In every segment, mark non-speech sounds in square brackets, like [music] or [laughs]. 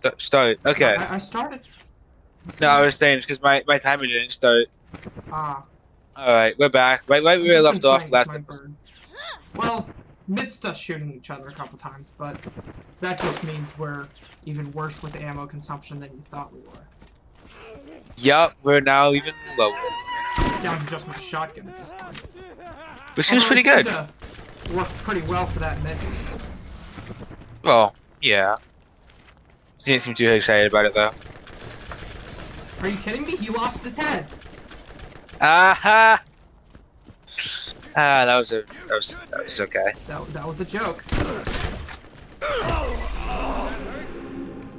Start. start. Okay. I, I started. No, I was saying because my my timer didn't start. Ah. All right, we're back. Right, right, where we I've left off last. Well, missed us shooting each other a couple times, but that just means we're even worse with ammo consumption than you thought we were. Yup, we're now even lower, Down to just my shotgun at this point. which seems pretty good. Worked pretty well for that mission. Well, yeah. Didn't seem too excited about it though. Are you kidding me? He lost his head. Aha! Ah, that was a that was that was okay. That, that was a joke.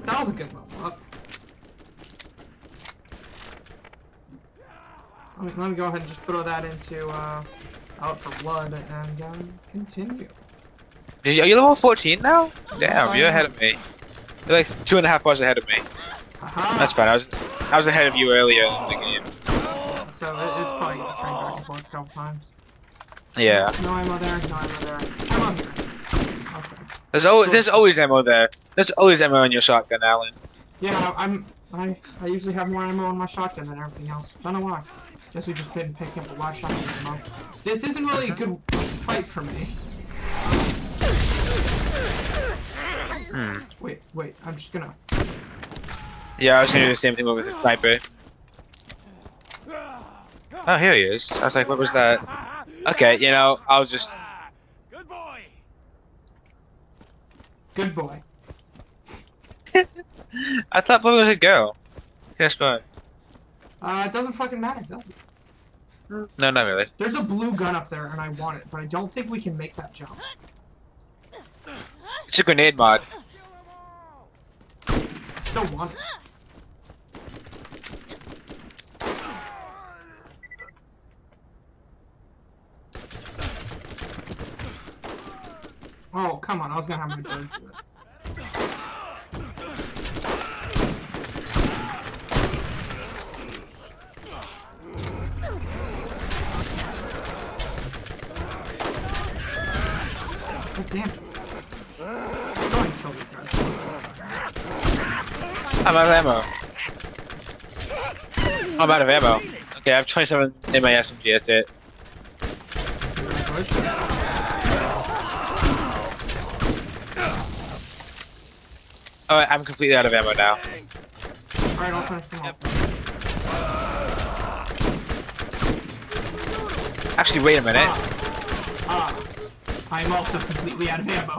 That was a good level up. Let me, go ahead and just throw that into uh, out for blood and um, continue. Are you level 14 now? Damn, you're ahead of me. You're like two and a half bars ahead of me. Haha! That's fine. I was I was ahead of you earlier in the game. So it, it's probably gonna train back and forth a couple times. Yeah. No ammo there, no ammo there. Come on. Okay. There's always there's always ammo there. There's always ammo in your shotgun, Alan. Yeah, I'm. I I usually have more ammo on my shotgun than everything else. Don't know why. Guess we just didn't pick up a lot of shotgun ammo. This isn't really a good fight for me. Hmm. Wait, wait. I'm just gonna. Yeah, I was gonna do the same thing with the sniper. Oh, here he is. I was like, what was that? Okay, you know, I'll just. Good boy. Good boy. [laughs] I thought Blue was a girl. Guess what? Uh, it doesn't fucking matter, does it? No, not really. There's a blue gun up there, and I want it, but I don't think we can make that jump. It's a grenade mod. Still it. Oh, come on, I was gonna have my bird do it. God damn it. I'm going to kill these guys. I'm out of ammo. I'm out of ammo. Okay, I have 27 in my SMG. That's it. Alright, I'm completely out of ammo now. Alright, I'll finish them off. Actually, wait a minute. Ah, I am also completely out of ammo.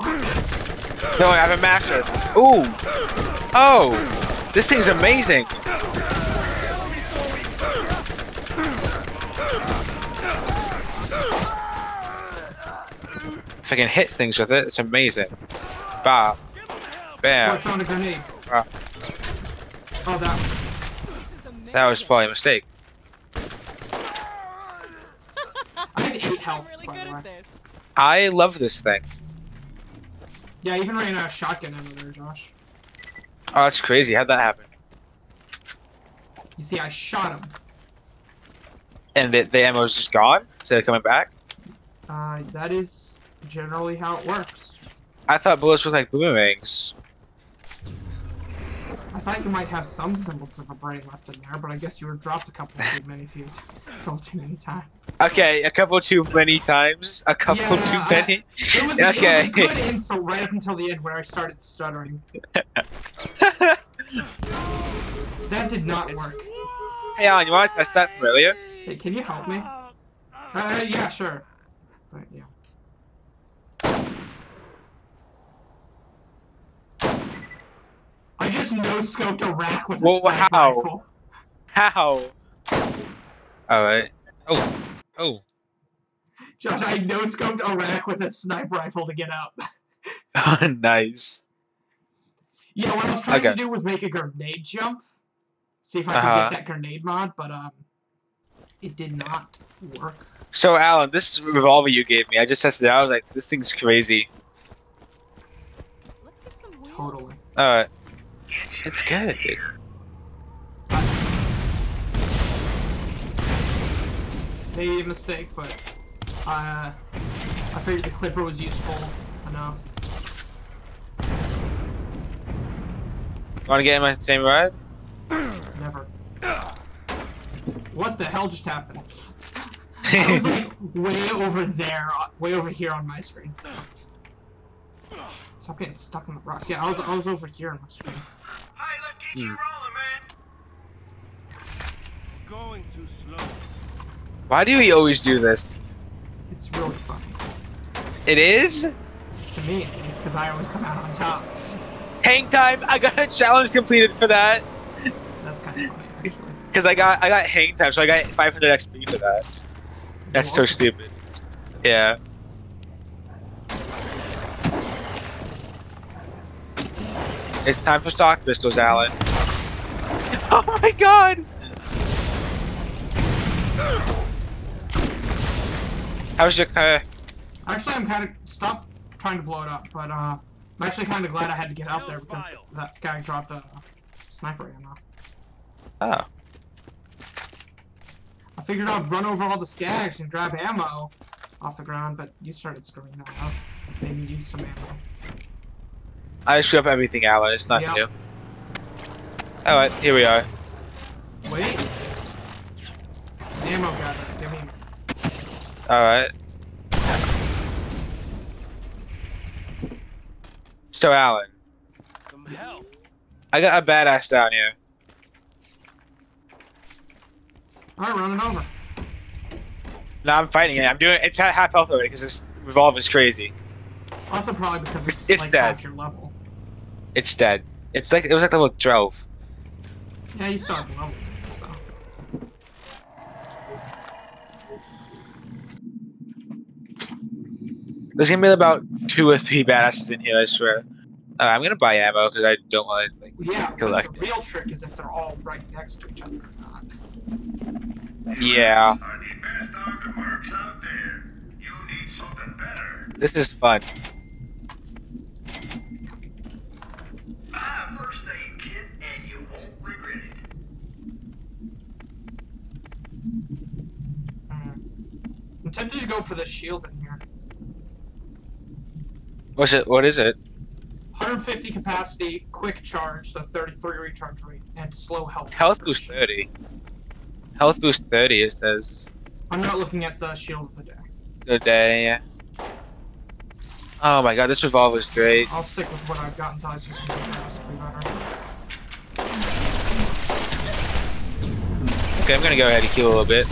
No, I have a master. Ooh! Oh! This thing's amazing! If I can hit things with it, it's amazing. Bah. Oh, I Bam. found a grenade. Ah. Oh, that. That was probably a mistake. [laughs] I have eight health, really good at this. I love this thing. Yeah, I even ran out of shotgun ammo there, Josh. Oh, that's crazy. How'd that happen? You see, I shot him. And the, the ammo's just gone instead of coming back? Uh, that is generally how it works. I thought bullets were like boomerangs. I thought you might have some semblance of a brain left in there, but I guess you were dropped a couple too many few, couple too many times. Okay, a couple too many times. A couple Yeah, too I- many. It was, Okay. it was a good insult right up until the end where I started stuttering. [laughs] That did not work. hey, Alan, you want to test that from earlier? Hey, can you help me? Uh, yeah, sure. But, yeah. I just no-scoped a rack with a Well, sniper how? rifle. How? Alright. Oh. Oh. Josh, I no-scoped a rack with a sniper rifle to get up. [laughs] nice. Yeah, what I was trying to do was make a grenade jump. See if I could Uh-huh. get that grenade mod, but um, it did not work. So, Alan, this revolver you gave me, I just tested it out. I was like, this thing's crazy. Let's get some wheels. Totally. Alright. It's good. Maybe a mistake, but uh, I figured the clipper was useful enough. Want to get in my same ride? Never. What the hell just happened? [laughs] I was like way over there, way over here on my screen. Stop getting stuck in the rocks. Yeah, I was, I was over here on my screen. Hey, let's get you Hmm. rolling, man. Going too slow. Why do we always do this? It's really funny. It is? To me, it is, because I always come out on top. Hang time! I got a challenge completed for that! That's kind of funny, actually. Because I got I got hang time, so I got 500 XP for that. That's so stupid. Yeah. It's time for stock pistols, Alan. [laughs] Oh my god! How's your car? Actually, I'm kind of stop trying to blow it up, but uh, I'm actually kind of glad I had to get out there because that guy dropped a sniper ammo. Oh. I figured I'd run over all the skags and grab ammo off the ground, but you started screwing that up. Made me use some ammo. I screw up everything, Alan. It's not Yep. new. Alright, here we are. Wait. Ammo gather. Give me. Alright. So, Alan, Some help. I got a badass down here. Alright, run it over. Now I'm fighting it. I'm doing it's at half health already because this revolve is crazy. Also, probably because it's, It's like dead. half your level. It's dead. It's like it was like the little drove. Yeah, you start have level. So. There's gonna be about two or three badasses in here. I swear. Uh, I'm gonna buy ammo because I don't want to. Like, Yeah, but Collect the real trick is if they're all right next to each other or not. yeah, Are the best armed mercs out there. You need something better. this is fun. Buy a first aid kit and you won't regret it. Mm. I'm tempted to go for the shield in here. What's it? What is it? 150 capacity, quick charge, so 33 recharge rate, and slow health. Health boost 30. Health boost 30. It says. I'm not looking at the shield of the day. Good day. Yeah. Oh my god, this revolver is great. I'll stick with what I've got until I see something better. Okay, I'm gonna go ahead and heal a little bit.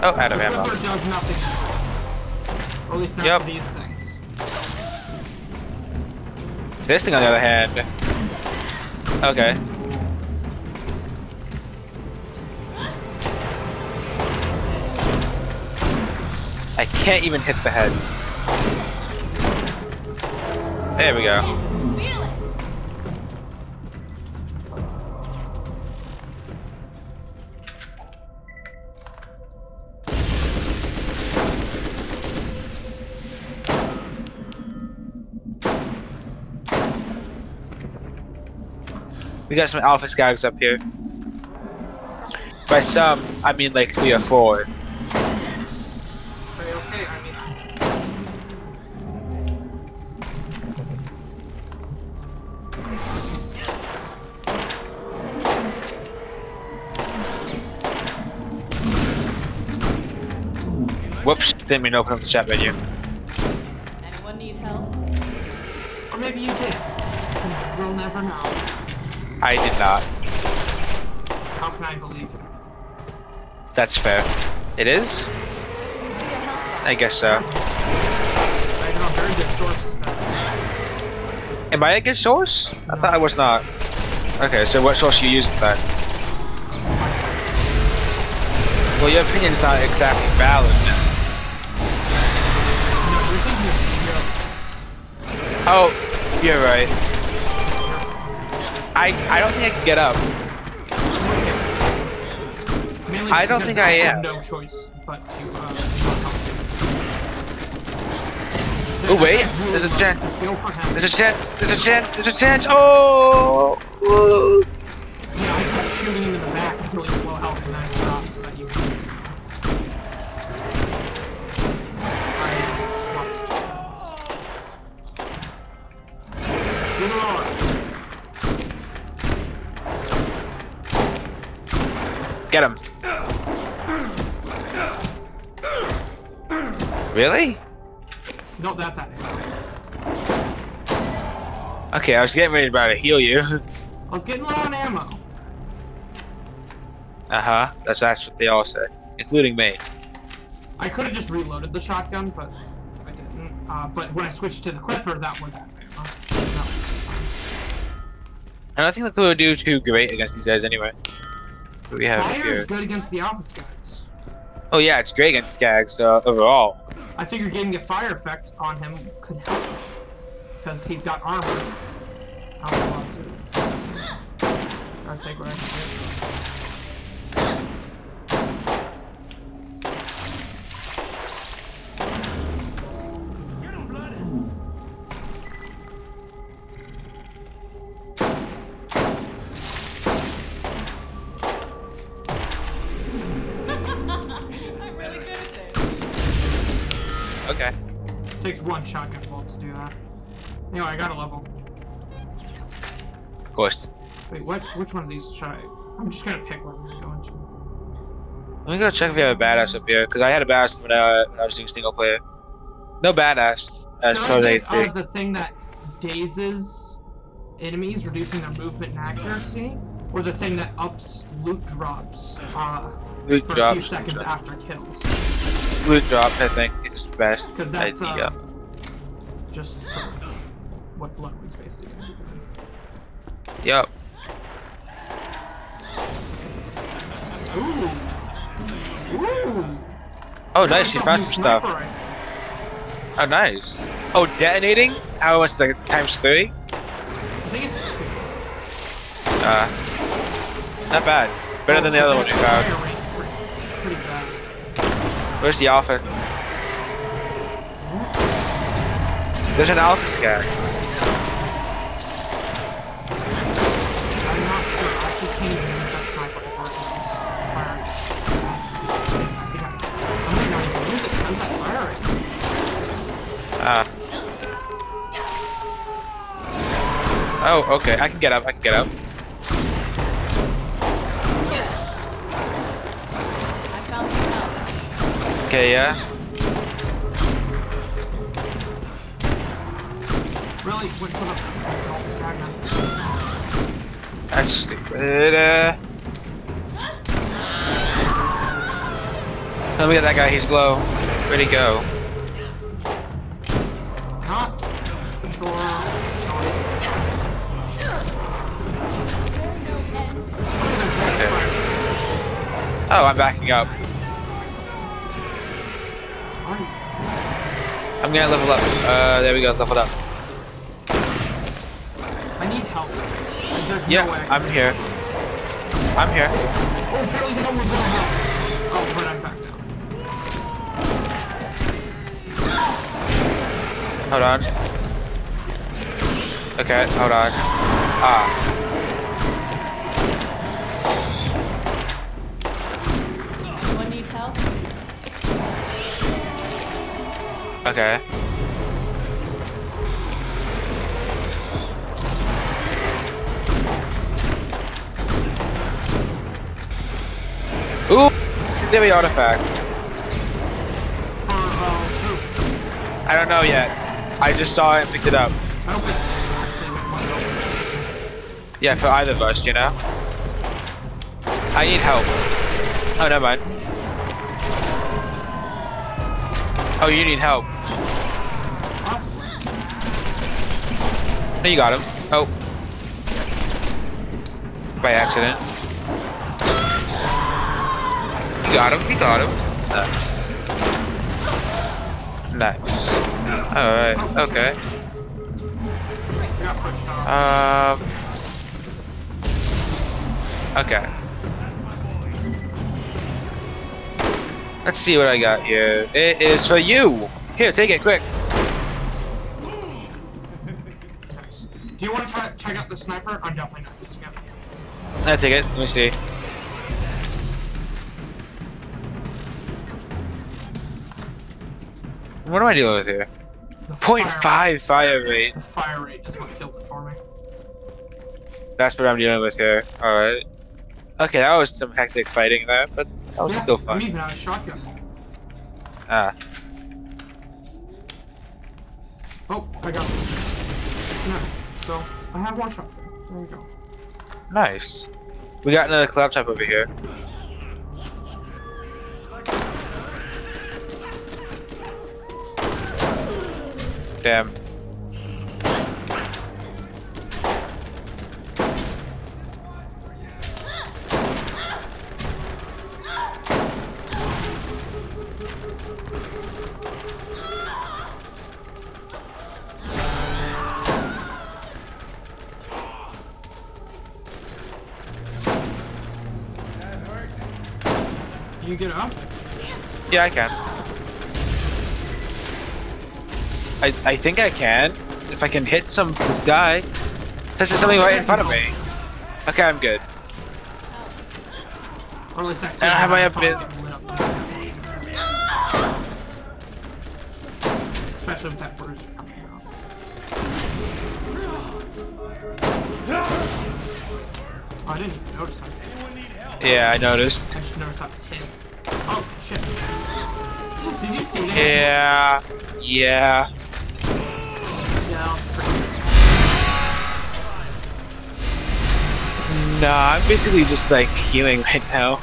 Oh, out of ammo. Does nothing. Or at least not Yep. these things. This thing, on the other hand. Okay. I can't even hit the head. There we go. Got some alpha skags up here. By some, I mean like three or four. Okay, okay, I mean, Whoops, didn't mean to open up the chat menu. I did not. How can I believe? That's fair. It is? Just see a help I guess so. I know very good sources that Am I a good source? I thought I was not. Okay, so what source are you using then? Well, your opinion's not exactly valid. No, you're thinking of jokes. Oh, you're right. I I don't think I can get up. Mainly I don't think I have am. no choice but to, uh, Oh wait, There's there's a chance. To feel for him. There's a chance. There's a chance. There's a chance. Oh! Get him. Really? No, that's out of here. Okay, I was getting ready to heal you. I was getting low on ammo. Uh huh. That's that's what they all say, including me. I could have just reloaded the shotgun, but I didn't. Uh, but when I switched to the clipper, that was ammo. That fine. I think that would do too great against these guys anyway. We have Fire is good against the office guys. Oh yeah, it's great against Gags uh, overall. I figured getting a fire effect on him could help. Because he's got armor. I'll take what course. Wait, what? Which one of these should I? I'm just gonna pick one to go into. Let me go check if we have a badass up here, because I had a badass when I, when I was doing single player. No badass, as far as I I can get, see. uh, the thing that dazes enemies, reducing their movement and accuracy, or the thing that ups loot drops uh, Loot for a few seconds after kills? Loot drops, I think, is the best Because that's uh, just what Bloodwing's basically gonna be. Yep. Ooh. Ooh. Oh, nice, you Got found some stuff. Oh, nice. Oh, detonating? How much? Like times three? I think it's two. Uh, not bad. Better than the other one we found. Where's the alpha? There's an alpha scout. Uh. Oh, okay. I can get up. I can get up. I found some help. Okay, yeah. Really? Wait, put up. Ragnar. That's stupid. Uh... Let me get that guy. He's low. Where'd he go? Oh, I'm backing up. I'm gonna level up. Uh, there we go. Leveled up. I need help. There's Yeah, no way. I'm here. I'm here. Oh, apparently someone's gonna help. Oh, but I'm back down. Hold on. Okay, hold on. Ah. Okay. Ooh! Secondary artifact. I don't know yet. I just saw it and picked it up. Yeah, for either of us, you know? I need help. Oh, never mind. Oh, you need help. No, you got him. Oh. By accident. You got him, you got him. Nice. Nice. Alright, okay. Um. Okay. Let's see what I got here. It is for you! Here, take it, quick. Do you want to try check out the sniper? I'm definitely not using it. I take it. Let me see. What am I dealing with here? The 0.5 fire rate. The fire rate is what killed it for me. That's what I'm dealing with here. Alright. Okay, that was some hectic fighting there, but that was yeah, still fun. even out of shotgun. Ah, Oh, I got it. No, so I have one shotgun. There we go. nice. We got another laptop over here. Damn. Yeah, I can. I I think I can. If I can hit some this guy. This is something right in front of me. Okay, I'm good. Or at I, And have I ever been- Especially with that bruiser coming out. Oh, I didn't notice that. Yeah, I noticed. Yeah. Yeah. Pretty Nah, I'm basically just like healing right now.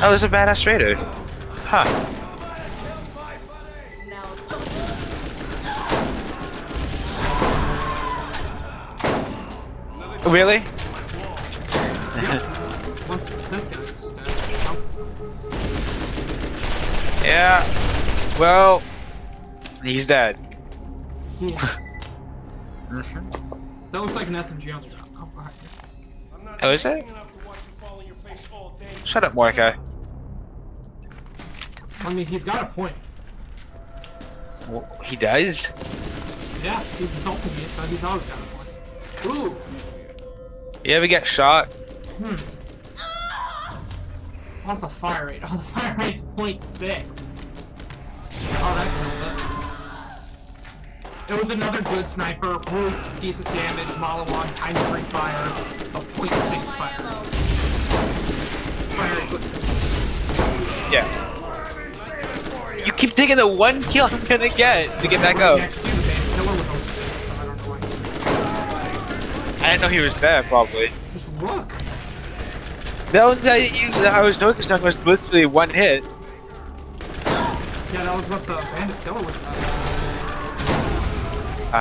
Oh, there's a badass trader. Huh. Really? [laughs] Yeah. Well, he's dead. he. [laughs] Mhm. That looks like an SMG on the ground. Oh, behind you. Oh, is it? Shut up, Mordecai. I mean, he's got a point. Well, he does? Yeah, he's insulting me, so he's always got a point. Ooh, You ever get shot? hmm. What's the fire rate? [laughs] Oh, the fire rate's 0.6. Oh, that killed it. It was another good sniper, really decent damage, Malawon, time free fire, a 0.6 fire. Fire rate. Yeah. You keep taking the one kill I'm gonna get to get back up. Next to the base killer with those so I don't know why. I didn't know he was there, probably. Just look. The only thing that you, that I was focused on was literally one hit. Yeah, that was what the bandit killer was about.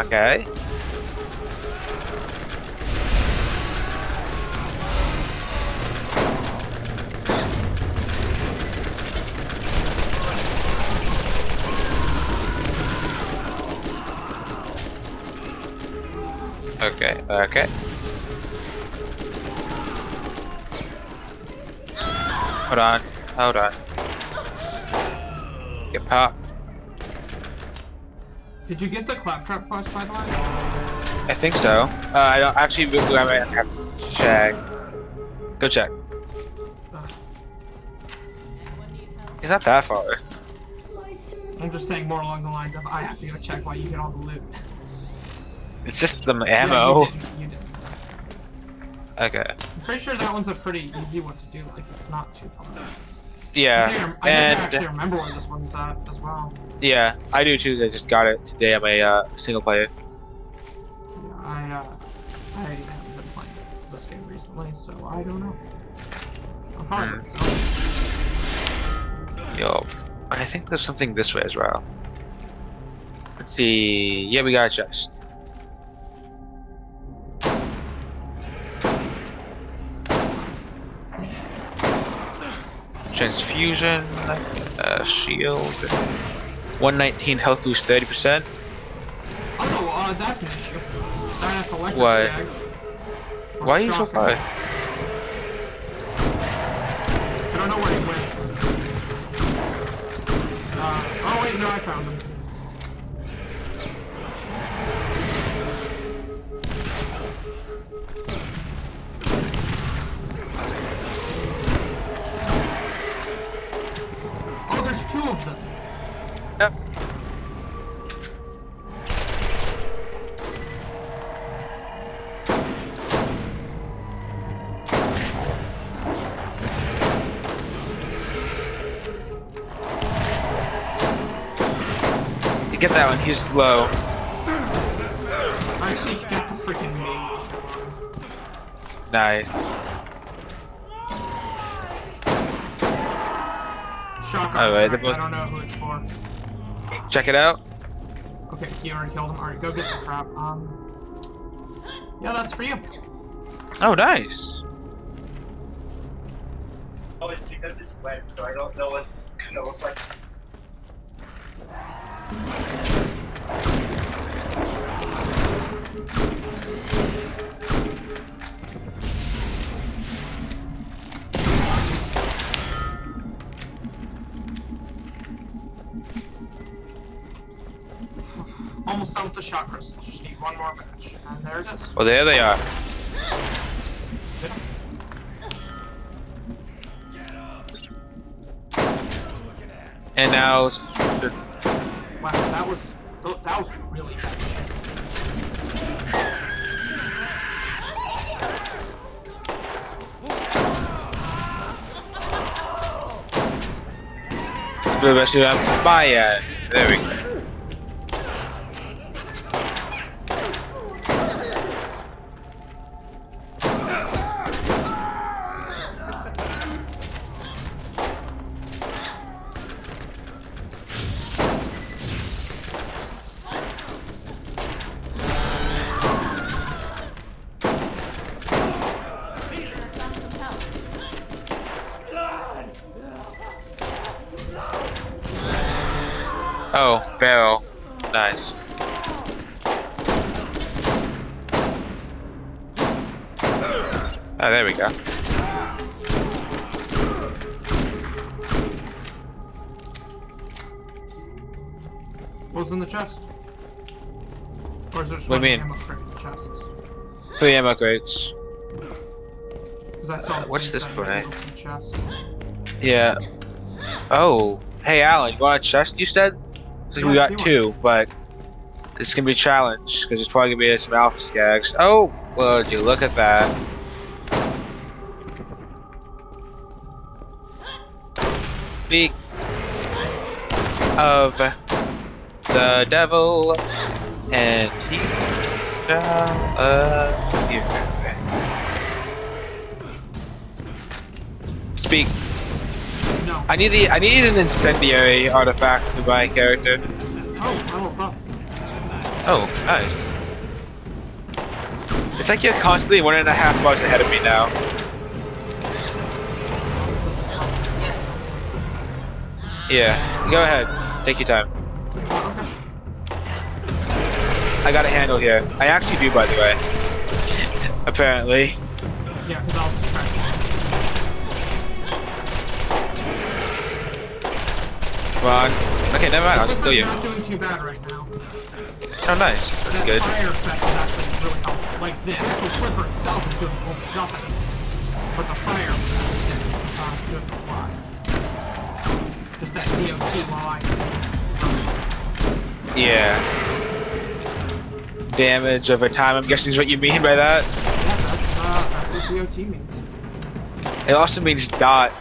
Okay. Okay, okay. Hold on, hold on. Get pop. Did you get the claptrap quest, by the way? I think so. Uh, I don't actually. I might have to check. Go check. Ugh. Anyone need help? He's not that far. I'm just saying more along the lines of I have to go check why you get all the loot. It's just the Yeah, ammo. you didn't. You didn't. Okay. I'm pretty sure that one's a pretty easy one to do. Like it's not too far. Yeah, I, think I actually and remember where this one's at as well. yeah, I do too. I just got it today. I'm a uh, single player. Yeah, I uh, I haven't been playing this game recently, so I don't know. I'm hard. Hmm. Yo, I think there's something this way as well. Let's see. Yeah, we got a chest. Transfusion, uh, shield, 119 health boost, 30%. Oh, uh, that's an issue. Why? Why are you so far? I don't know where he went. Uh, oh wait, no, I found him. Two of them. Yep. You get that one, he's low. Actually, get the freaking me. Nice. Shotgun. Alright, the I don't know who it's for. Check it out. Okay, he already killed him. Alright, go get the crap. Um. Yeah, that's for you. Oh, nice. Oh, it's because it's wet, so I don't know what's gonna look like. Almost done the shot crystals. Just need one more match. And there it is. Well, there they are. And now, Wow, that was that was really bad. the rest of them, my end. There we go. What do you mean? ammo crate in the chests? Three ammo crates. Because I saw. What's things this that for, you eh? could open the chest. Yeah. Oh, hey Alan, you want a chest? You said. So we got I see two, but it's gonna be a challenge because it's probably gonna be some alpha skags. Oh, would you look at that? Speak of the devil, and he shall appear. Speak. No. I need the I need an incendiary artifact for my character. Oh, I woke. Oh, nice. It's like you're constantly one and a half bars ahead of me now. Yeah, go ahead. Take your time. I got a handle here. I actually do, by the way. Apparently. Yeah, because I'll just try. Come on. Okay, never mind. I'll just kill you. not doing too bad right now. Oh, nice. That's that good. fire effect is actually really helpful. Like this, the Clipper itself is doing almost nothing. But the fire effect is doing a lot. Just that DOT line. Yeah. Damage over time, I'm guessing is what you mean by that. Yeah, that's, uh, that's what DOT means. It also means dot.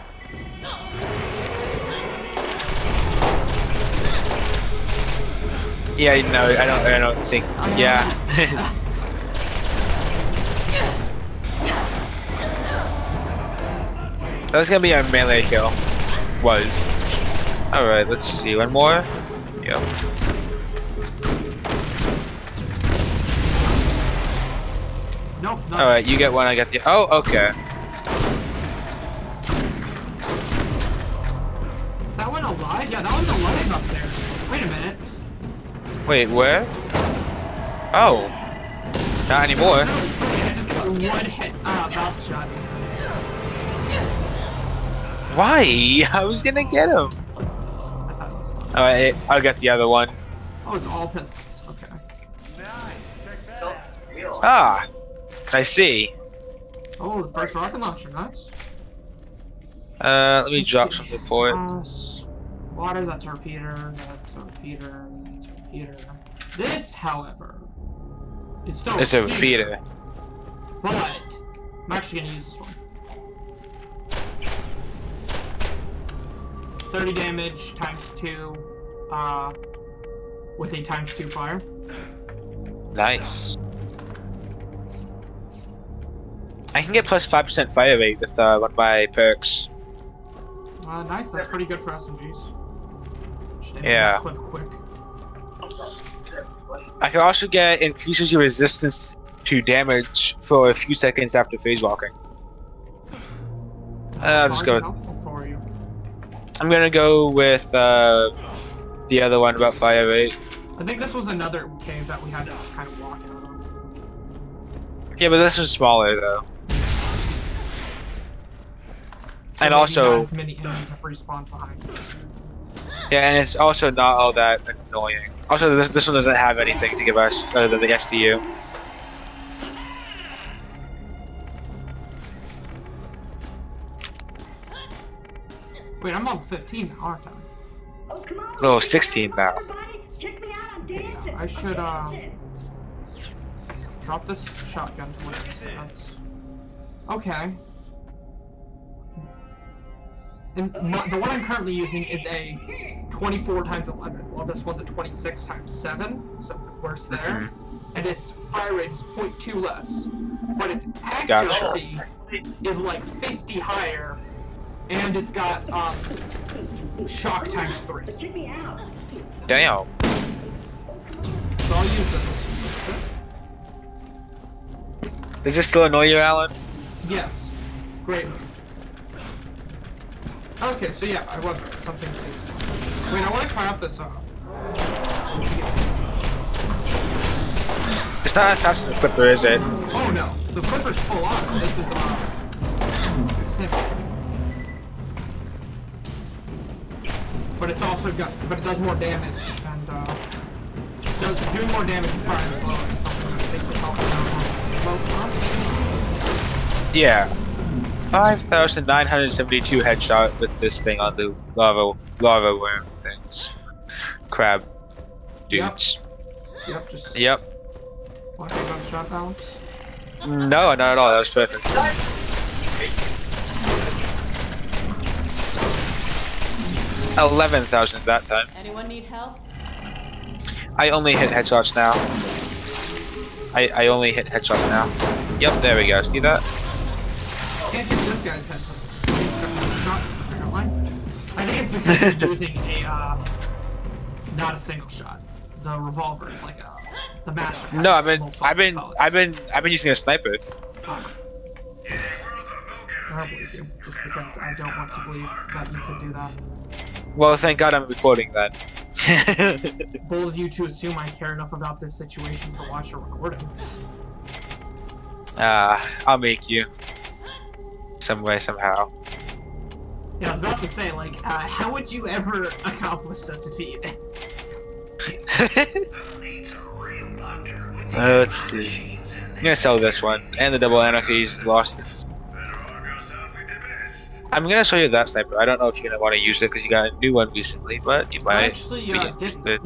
Yeah, no, I don't. I don't think. Yeah. [laughs] that was gonna be a melee kill. Was. All right. Let's see. One more. Yep. Nope, not All right. You get one. I get the. Oh, okay. That one alive? Yeah, that one's alive up there. Wait a minute. Wait, where? Oh. Not anymore. Okay, I just got one hit. Ah, mouth shot. Why? [laughs] I was gonna get him. I thought it was fun. Alright, I'll get the other one. Oh, it's all pistols. Okay. Don't squeal. Ah, I see. Oh, the first rocket launcher. Nice. Uh, let me Let's drop see. something for it. Uh, Water, that's our feeder, that's our feeder, that's our feeder. This, however, it's still It's a feeder. But I'm actually gonna use this one. 30 damage times two, uh, with a times two fire. Nice. I can get plus plus five percent fire rate with uh, one of my perks. Uh, nice, that's pretty good for SMGs. Just Yeah. Clip quick. I can also get increases your resistance to damage for a few seconds after phase walking. Uh, I'll just go for you. I'm gonna go with uh, the other one about fire rate. I think this was another cave that we had to kind of walk out of. Yeah, but this is smaller though. So And also- not as many enemies have respawned behind. Yeah, and it's also not all that annoying. Also, this, this one doesn't have anything to give us other than the SDU. Wait, I'm on 15 now, aren't I? Oh, come on. Oh, check me 16 out, now. everybody. Check me out, I'm dancing. I should, uh, Drop this shotgun to what that's Okay. And my, the one I'm currently using is a 24 times 11, while this one's a 26 times 7, so worse there. Mm-hmm. And its fire rate is 0.2 less, but its Gotcha. accuracy is like 50 higher, and it's got um, shock times 3. Check me out. Damn. So I'll use this. Does this still annoy you, Alan? Yes. Great. Okay, so yeah, I was right. Something changed. Wait, I want to try out this, uh... It's not as fast as the Clipper, is it? Oh no, the flipper's full on. This is, uh... Simple. But it's also got, but it does more damage, and, uh... Does, doing more damage and firing slower is something that takes down on low. Yeah. 5,972 headshot with this thing on the lava, lava worm things. Crab. Dudes. Yep, just... Yep. Want to take another shot down? No, not at all. That was perfect. Eleven thousand that time. Anyone need help? I only hit headshots now. I I only hit headshots now. Yep, there we go. See that? Can't get this guy's head. Shot, apparently. I think it's [laughs] because using a, uh, not a single shot. The revolver is like a, the master. No, I've been I've been. I've been I've been using a sniper. I don't believe you, just because I don't want to believe that you could do that. Well, thank God I'm recording that. [laughs] Bold of you to assume I care enough about this situation to watch a recording. Ah, I'll make you. Some way, somehow. Yeah, I was about to say, like, uh, how would you ever accomplish such a feat? Needs a real. Uh, let's see. I'm gonna sell this one, and the double anarchy's lost. Better arm yourself with the best. I'm gonna show you that sniper. I don't know if you're gonna want to use it because you got a new one recently, but you I might. actually be uh, did. interested.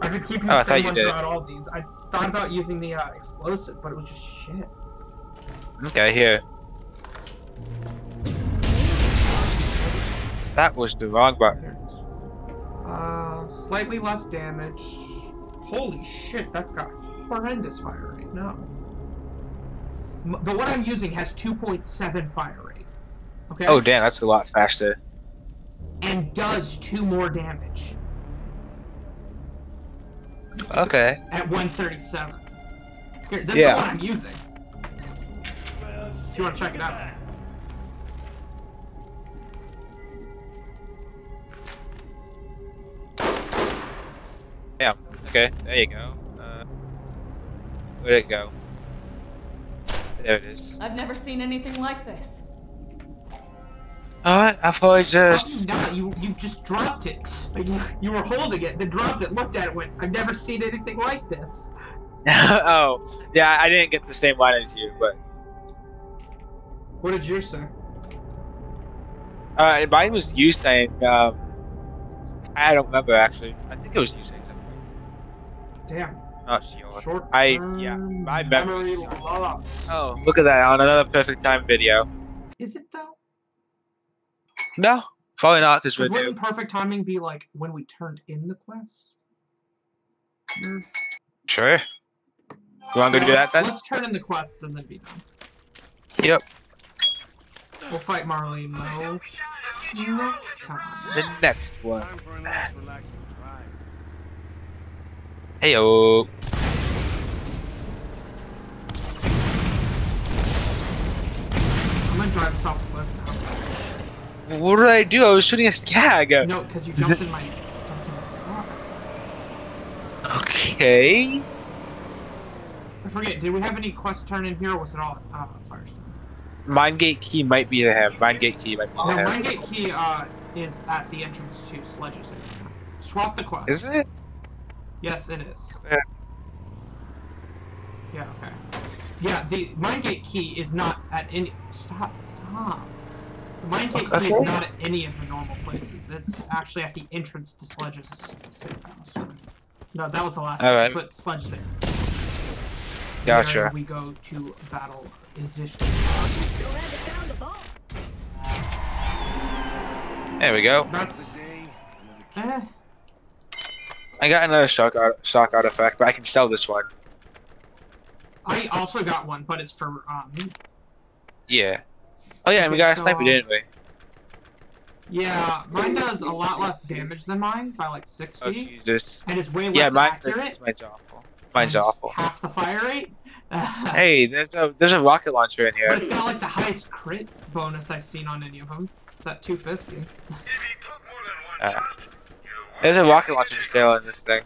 I've been keeping Oh, I the thought same you one did. throughout all these. I thought about using the uh, explosive, but it was just shit. Okay, here. That was the wrong button. There it is. Uh, slightly less damage. Holy shit, that's got horrendous fire rate. No. M- The one I'm using has 2.7 fire rate. Okay. Oh damn, that's a lot faster. And does two more damage Okay. at 137. Here, this Yeah. is the one I'm using. If you want to check it out. Okay. There you go. Uh, where'd it go? There it is. I've never seen anything like this. Alright, I thought How just. do you not? You you just dropped it. Like you, you were holding it, then dropped it, looked at it, went, I've never seen anything like this. [laughs] oh, yeah, I didn't get the same line as you, but What did yours say? uh, mine was used saying, um, I don't remember actually. I think it was you saying something. Damn. Oh, not sure. Short. I- yeah, my memory memory loss. Oh, look at that on another perfect time video. Is it though? No, probably not because we're 'Cause new. Wouldn't perfect timing be like when we turned in the quest? Sure. You want to go do that then? Let's turn in the quests and then be done. Yep. We'll fight Marley though next time. The next one. Time for a nice relaxing drive. Hey yo. I'm gonna drive us off the cliff now. What did I do? I was shooting a skag. No, because you jumped in my. jumped in my car. Okay. I forget. Did we have any quest turn in here, or was it all uh, Firestone? Mindgate key might be to have. Mindgate key might be No, have. Mindgate Key uh, is at the entrance to Sledge's. Swap the quest. Is it? Yes, it is. Yeah. Yeah, okay. Yeah, the Mindgate key is not at any. Stop, stop. The Mindgate key is not at any of the normal places. It's actually at the entrance to Sledge's safe house. No, that was the last Alright. one. Put Sledge there. Gotcha. Where we go to battle Izish. Still haven't found the vault. There we go. That's. Another day, another Eh. I got another shock art, shock artifact, but I can sell this one. I also got one, but it's for um. Yeah. Oh yeah, and we got a so, sniper, um, didn't we? Yeah, mine does a lot less damage than mine by like 60, Oh Jesus. and is way less Yeah, mine, accurate. mine's awful. Mine's awful. Half the fire rate. [laughs] Hey, there's a there's a rocket launcher in here. But here. it's got like the highest crit bonus I've seen on any of them. It's at 250. If you took more than one Uh, shot, you There's a rocket launcher just sale in this thing.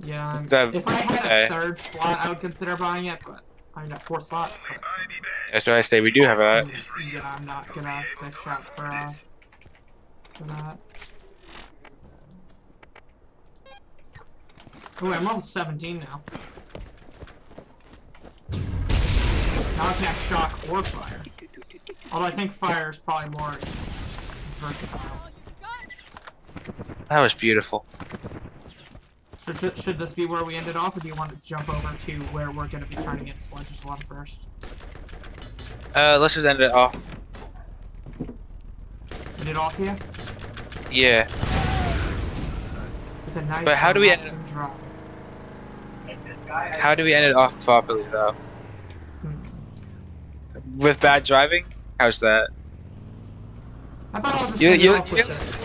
Yeah. Uh, if I had a okay. third slot, I would consider buying it, but I got four slot. bad. That's why I say we do have But, that. yeah, I'm not gonna fish out for uh, for that. Oh, I'm level 17 now. Now I can have shock or fire. Although I think fire is probably more versatile. That was beautiful. So should, should this be where we ended off, or do you want to jump over to where we're going to be turning into Sledge's one first? Uh, let's just end it off. End it off here? Yeah. Nice But how do we end relaxing drop. Like this guy. I- How do we end it off properly though? Hmm. With bad driving? How's that? I thought I'll just You- end you- it off with you- this.